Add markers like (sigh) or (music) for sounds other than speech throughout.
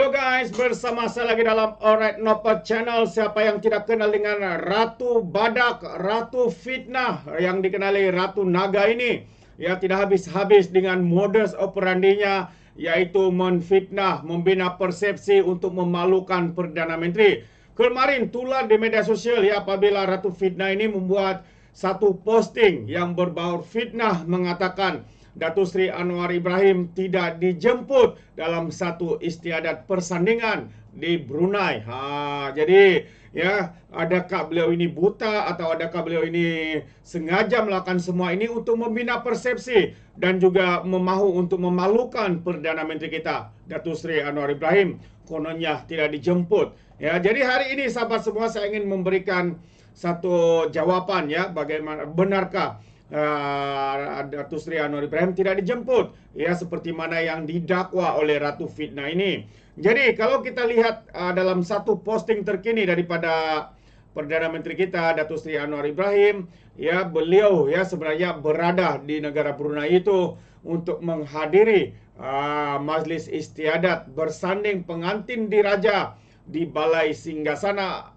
Hello guys, bersama saya lagi dalam Alright Nopa Channel. Siapa yang tidak kenal dengan Ratu Badak, Ratu Fitnah yang dikenali Ratu Naga ini, ya tidak habis-habis dengan modus operandinya yaitu menfitnah, membina persepsi untuk memalukan Perdana Menteri. Kemarin tular di media sosial ya apabila Ratu Fitnah ini membuat satu posting yang berbau fitnah mengatakan Datuk Seri Anwar Ibrahim tidak dijemput dalam satu istiadat persandingan di Brunei. Ha, jadi ya, adakah beliau ini buta atau adakah beliau ini sengaja melakukan semua ini untuk membina persepsi dan juga memahu untuk memalukan Perdana Menteri kita, Datuk Seri Anwar Ibrahim, kononnya tidak dijemput. Ya, jadi hari ini sahabat semua saya ingin memberikan satu jawaban ya bagaimana benarkah uh, Datuk Seri Anwar Ibrahim tidak dijemput ya seperti mana yang didakwa oleh Ratu Fitnah ini. Jadi kalau kita lihat uh, dalam satu posting terkini daripada Perdana Menteri kita Datuk Seri Anwar Ibrahim ya beliau ya sebenarnya berada di negara Brunei itu untuk menghadiri uh, majlis istiadat bersanding pengantin diraja di Balai Singgasana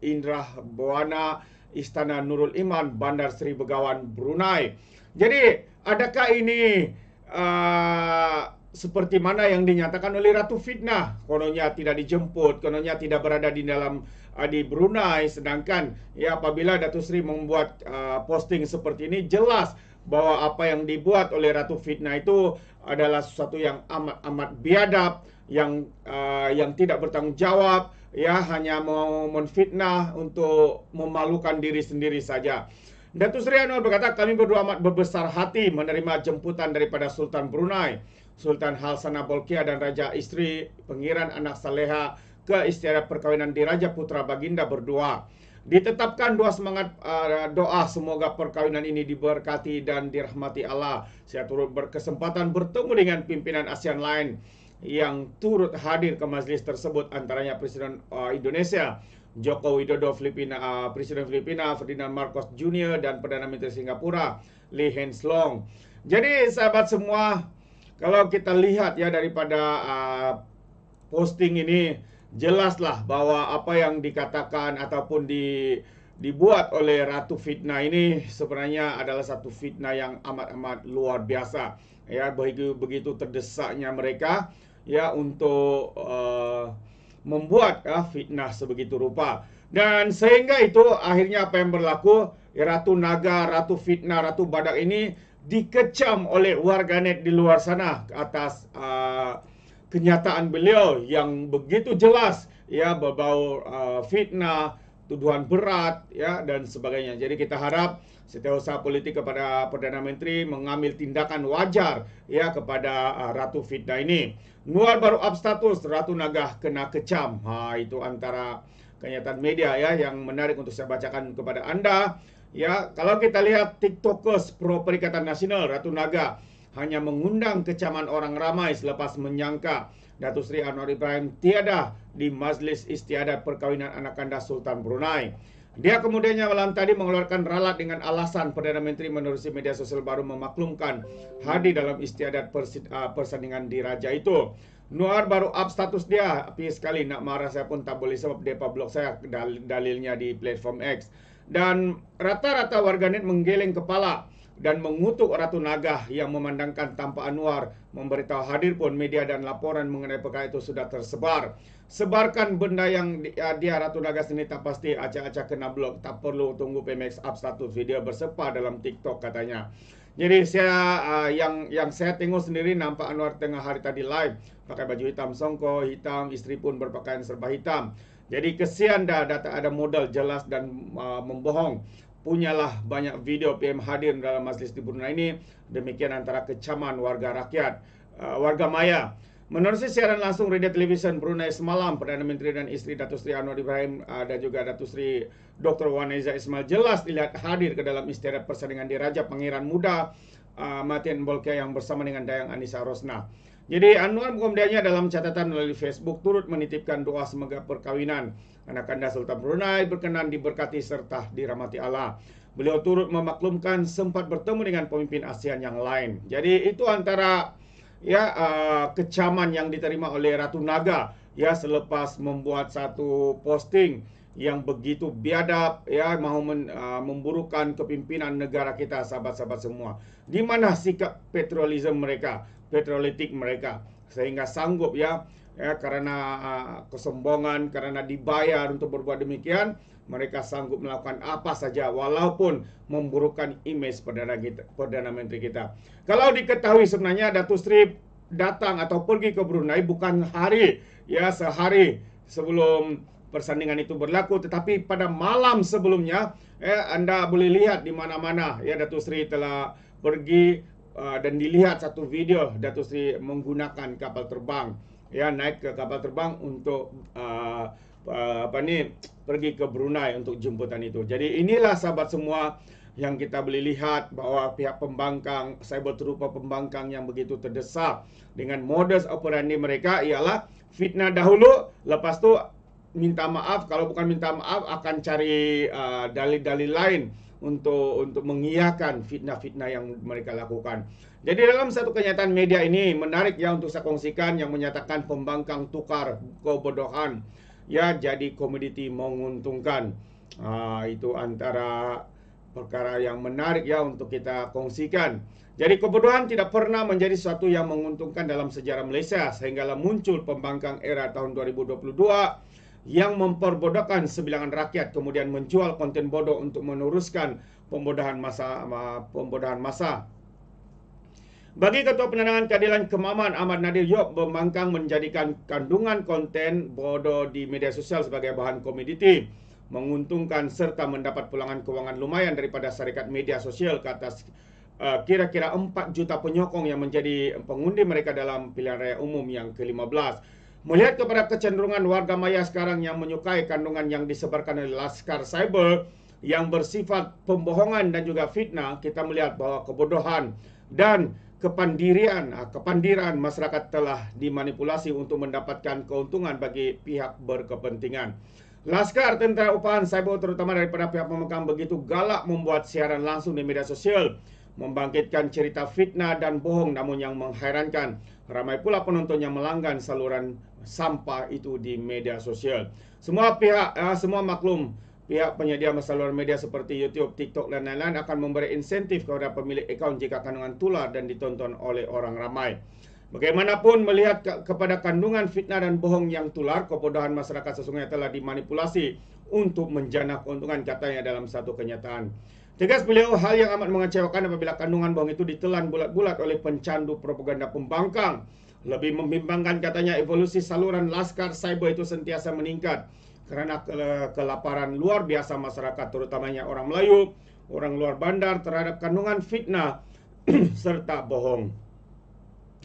Indrah Buana Istana Nurul Iman, Bandar Seri Begawan, Brunei. Jadi, adakah ini uh, seperti mana yang dinyatakan oleh Ratu Fitnah? Kononnya tidak dijemput, kononnya tidak berada di dalam uh, di Brunei. Sedangkan, ya apabila Datuk Seri membuat uh, posting seperti ini, jelas bahwa apa yang dibuat oleh Ratu Fitnah itu adalah sesuatu yang amat-amat biadab, yang uh, yang tidak bertanggung jawab, ya hanya mau menfitnah untuk memalukan diri sendiri saja. Datuk Seri Anwar berkata, kami berdua amat berbesar hati menerima jemputan daripada Sultan Brunei, Sultan Halsana Bolkiah dan Raja Istri Pengiran Anak Saleha ke istiadat perkawinan di Raja Putra Baginda berdua. Ditetapkan dua semangat uh, doa semoga perkawinan ini diberkati dan dirahmati Allah. Saya turut berkesempatan bertemu dengan pimpinan ASEAN lain yang turut hadir ke majlis tersebut antaranya Presiden uh, Indonesia Joko Widodo Filipina uh, Presiden Filipina Ferdinand Marcos Jr dan Perdana Menteri Singapura Lee Hsien Loong. Jadi sahabat semua kalau kita lihat ya daripada uh, posting ini jelaslah bahwa apa yang dikatakan ataupun di dibuat oleh Ratu Fitnah ini sebenarnya adalah satu fitnah yang amat-amat luar biasa ya begitu begitu terdesaknya mereka ya untuk uh, membuat uh, fitnah sebegitu rupa. Dan sehingga itu akhirnya apa yang berlaku, ya, Ratu Naga, Ratu Fitnah, Ratu Badak ini dikecam oleh warganet di luar sana atas uh, kenyataan beliau yang begitu jelas ya berbau uh, fitnah, tuduhan berat ya dan sebagainya. Jadi kita harap setiausaha politik kepada Perdana Menteri mengambil tindakan wajar ya kepada uh, Ratu Fitnah ini. Nuar baru up status Ratu Nagah kena kecam. Ha itu antara kenyataan media ya yang menarik untuk saya bacakan kepada Anda. Ya, kalau kita lihat TikTokers pro Perikatan Nasional Ratu Naga hanya mengundang kecaman orang ramai selepas menyangka Datuk Seri Anwar Ibrahim tiada di majlis istiadat perkawinan anak kanda Sultan Brunei. Dia kemudiannya malam tadi mengeluarkan ralat dengan alasan Perdana Menteri menerusi media sosial baru memaklumkan hadir dalam istiadat uh, persandingan di Raja itu. Nuar baru up status dia, api sekali nak marah saya pun tak boleh sebab dia blok saya dalilnya di platform X. Dan rata-rata warganet menggeleng kepala dan mengutuk Ratu Naga yang memandangkan tanpa Anwar memberitahu hadir pun media dan laporan mengenai perkara itu sudah tersebar. Sebarkan benda yang dia, dia Ratu Naga sendiri tak pasti acak-acak kena blok. Tak perlu tunggu PMX up status video bersepa dalam TikTok katanya. Jadi saya uh, yang yang saya tengok sendiri nampak Anwar tengah hari tadi live. Pakai baju hitam songko hitam isteri pun berpakaian serba hitam. Jadi kesian dah dah tak ada modal jelas dan uh, membohong punyalah banyak video PM hadir dalam majlis di Brunei ini demikian antara kecaman warga rakyat uh, warga maya Menerusi siaran langsung radio television Brunei semalam, Perdana Menteri dan istri Datuk Seri Anwar Ibrahim uh, dan juga Datuk Seri Dr. Waneza Ismail jelas dilihat hadir ke dalam istiadat persandingan di Raja Pangeran Muda uh, Matian Bolkia yang bersama dengan Dayang Anissa Rosna. Jadi Anwar kemudiannya dalam catatan melalui Facebook turut menitipkan doa semoga perkawinan anak anda Sultan Brunei berkenan diberkati serta dirahmati Allah. Beliau turut memaklumkan sempat bertemu dengan pemimpin ASEAN yang lain. Jadi itu antara ya uh, kecaman yang diterima oleh Ratu Naga ya selepas membuat satu posting yang begitu biadab ya mau men, uh, memburukan kepimpinan negara kita sahabat-sahabat semua. Di mana sikap petrolisme mereka, petrolitik mereka. Sehingga sanggup ya ya karena uh, kesombongan karena dibayar untuk berbuat demikian mereka sanggup melakukan apa saja walaupun memburukkan image perdana kita perdana menteri kita. Kalau diketahui sebenarnya Datuk Sri datang atau pergi ke Brunei bukan hari ya sehari sebelum persandingan itu berlaku. Tetapi pada malam sebelumnya eh anda boleh lihat di mana-mana ya Datuk Sri telah pergi uh, dan dilihat satu video Datuk Sri menggunakan kapal terbang. Ya naik ke kapal terbang untuk uh, apa ni pergi ke Brunei untuk jemputan itu. Jadi inilah sahabat semua yang kita boleh lihat bahwa pihak pembangkang cyber terupa pembangkang yang begitu terdesak dengan modus operandi mereka ialah fitnah dahulu. Lepas tu minta maaf. Kalau bukan minta maaf akan cari uh, dalil-dalil uh, lain untuk untuk mengiyakan fitnah-fitnah yang mereka lakukan. Jadi dalam satu kenyataan media ini menarik ya untuk saya kongsikan yang menyatakan pembangkang tukar kebodohan ya jadi komoditi menguntungkan. Ah, itu antara perkara yang menarik ya untuk kita kongsikan. Jadi kebodohan tidak pernah menjadi sesuatu yang menguntungkan dalam sejarah Malaysia sehinggalah muncul pembangkang era tahun 2022 yang memperbodohkan sebilangan rakyat kemudian menjual konten bodoh untuk meneruskan pembodohan masa pembodohan masa. Bagi Ketua Penerangan Keadilan Kemaman Ahmad Nadir Yop membangkang menjadikan kandungan konten bodoh di media sosial sebagai bahan komoditi menguntungkan serta mendapat pulangan kewangan lumayan daripada syarikat media sosial ke atas uh, kira-kira 4 juta penyokong yang menjadi pengundi mereka dalam pilihan raya umum yang ke-15. Melihat kepada kecenderungan warga maya sekarang yang menyukai kandungan yang disebarkan oleh Laskar Cyber yang bersifat pembohongan dan juga fitnah, kita melihat bahwa kebodohan dan kepandirian, ah, kepandiran masyarakat telah dimanipulasi untuk mendapatkan keuntungan bagi pihak berkepentingan. Laskar Tentera Upahan Saibo terutama daripada pihak pemegang begitu galak membuat siaran langsung di media sosial membangkitkan cerita fitnah dan bohong namun yang menghairankan ramai pula penonton yang melanggan saluran sampah itu di media sosial. Semua pihak uh, semua maklum pihak penyedia saluran media seperti YouTube, TikTok dan lain-lain akan memberi insentif kepada pemilik akaun jika kandungan tular dan ditonton oleh orang ramai. Bagaimanapun melihat ke kepada kandungan fitnah dan bohong yang tular, kebodohan masyarakat sesungguhnya telah dimanipulasi untuk menjana keuntungan katanya dalam satu kenyataan. Tegas beliau hal yang amat mengecewakan apabila kandungan bohong itu ditelan bulat-bulat oleh pencandu propaganda pembangkang. Lebih membimbangkan katanya evolusi saluran laskar cyber itu sentiasa meningkat kerana kelaparan luar biasa masyarakat terutamanya orang Melayu, orang luar bandar terhadap kandungan fitnah (clears throat) serta bohong.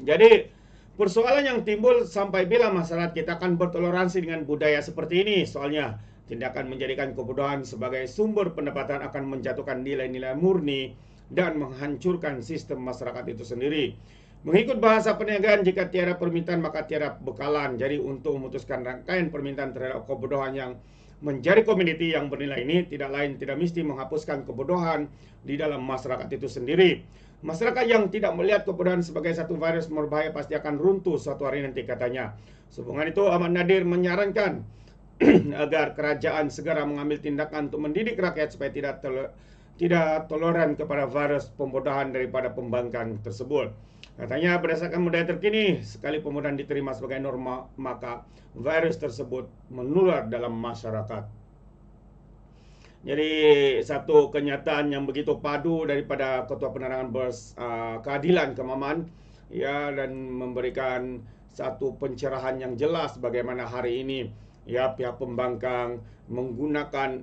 Jadi persoalan yang timbul sampai bila masyarakat kita akan bertoleransi dengan budaya seperti ini soalnya tindakan menjadikan kebodohan sebagai sumber pendapatan akan menjatuhkan nilai-nilai murni dan menghancurkan sistem masyarakat itu sendiri. Mengikut bahasa perniagaan, jika tiada permintaan maka tiada bekalan. Jadi untuk memutuskan rangkaian permintaan terhadap kebodohan yang menjadi komuniti yang bernilai ini tidak lain tidak mesti menghapuskan kebodohan di dalam masyarakat itu sendiri. Masyarakat yang tidak melihat kebodohan sebagai satu virus berbahaya pasti akan runtuh suatu hari nanti katanya. Sehubungan itu Ahmad Nadir menyarankan (clears throat) agar kerajaan segera mengambil tindakan untuk mendidik rakyat supaya tidak tidak toleran kepada virus pembodohan daripada pembangkang tersebut. Katanya berdasarkan budaya terkini, sekali pemudahan diterima sebagai norma, maka virus tersebut menular dalam masyarakat. Jadi satu kenyataan yang begitu padu daripada Ketua Penerangan Bers uh, Keadilan Kemaman ya dan memberikan satu pencerahan yang jelas bagaimana hari ini ya pihak pembangkang menggunakan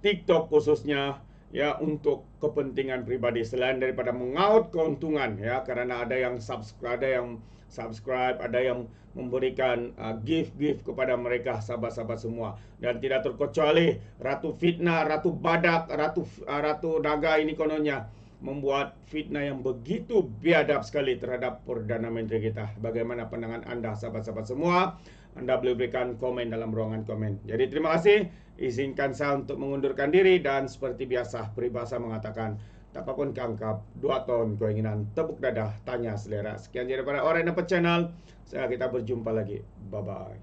TikTok khususnya ya untuk kepentingan pribadi. Selain daripada mengaut keuntungan ya karena ada yang subscribe ada yang subscribe ada yang memberikan uh, gift gift kepada mereka sahabat-sahabat semua. Dan tidak terkecuali ratu fitnah ratu badak ratu uh, ratu naga ini kononnya membuat fitnah yang begitu biadab sekali terhadap perdana menteri kita. Bagaimana pandangan anda sahabat-sahabat semua anda boleh berikan komen dalam ruangan komen. Jadi terima kasih. Izinkan saya untuk mengundurkan diri dan seperti biasa peribahasa mengatakan tak apa pun keangkap dua tahun keinginan tepuk dadah tanya selera sekian jadi daripada Alright Nampak Channel saya kita berjumpa lagi bye bye